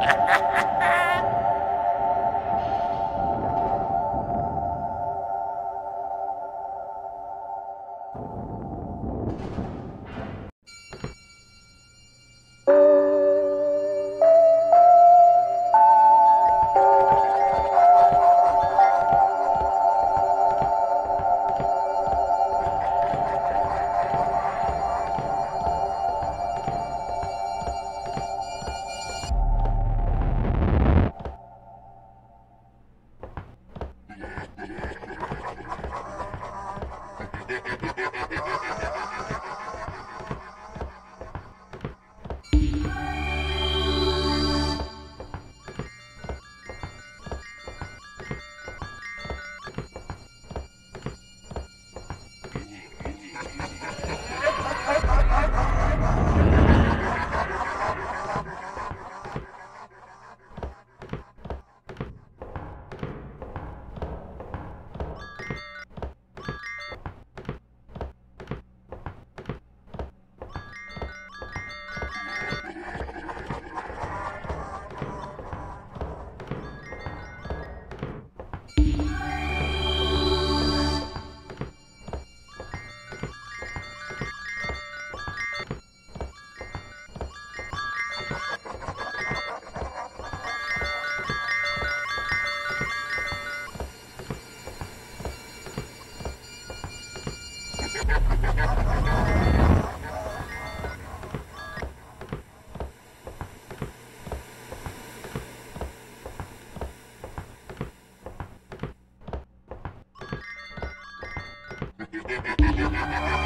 ha ha ha Ha ha ha ha ha!